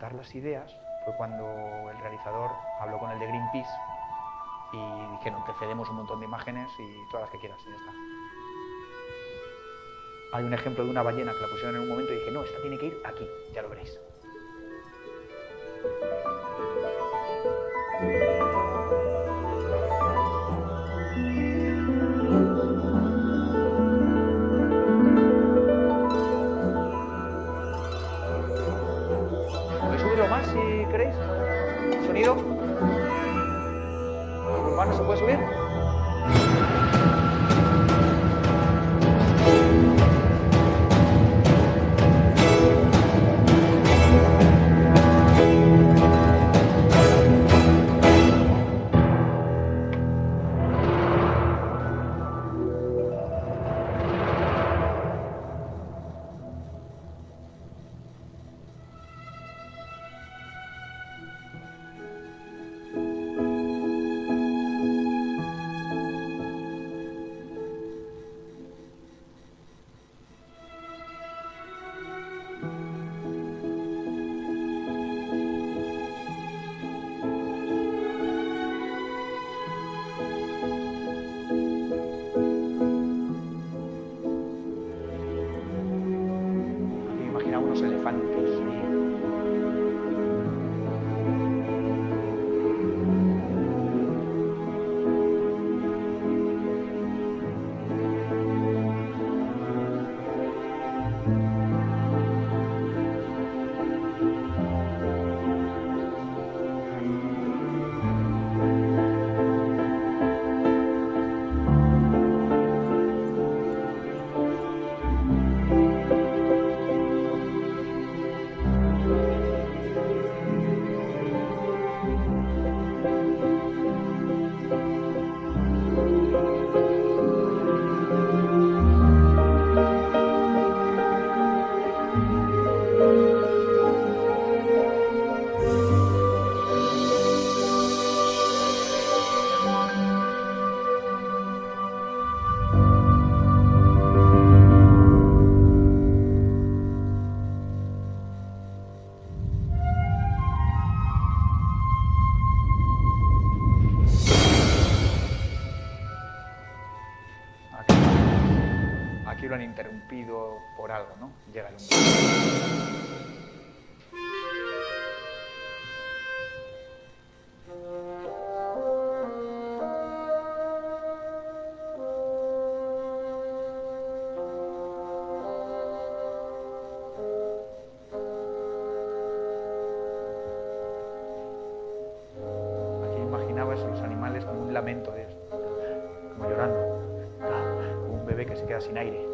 las ideas fue cuando el realizador habló con el de Greenpeace y dijeron, te cedemos un montón de imágenes y todas las que quieras, y ya está. Hay un ejemplo de una ballena que la pusieron en un momento y dije, no, esta tiene que ir aquí, ya lo veréis. Más si queréis? ¿Sonido? ¿Urbano se puede subir? Han interrumpido por algo, ¿no? Llega el. Aquí imaginaba eso, los animales como un lamento de como llorando. Que se queda sin aire.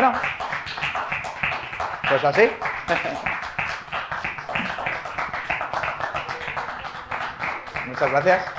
Bueno, pues así. Muchas gracias.